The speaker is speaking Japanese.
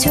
上